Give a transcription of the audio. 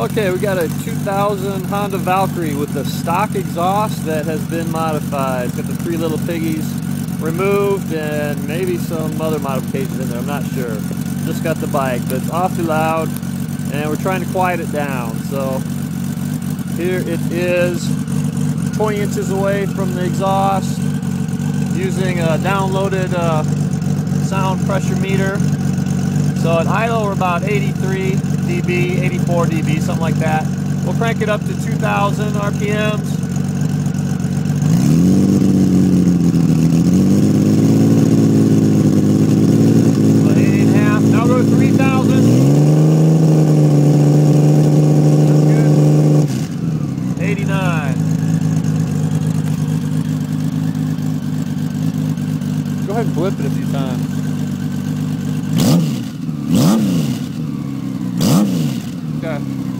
Okay, we got a 2000 Honda Valkyrie with the stock exhaust that has been modified. It's got the three little piggies removed and maybe some other modifications in there, I'm not sure. Just got the bike, but it's awfully loud and we're trying to quiet it down. So here it is 20 inches away from the exhaust using a downloaded uh, sound pressure meter. So at idle we're about 83 dB, 84 dB, something like that. We'll crank it up to 2,000 RPMs. eight and a half. Now go to 3,000. 89. Go ahead and blip it a few times. Okay.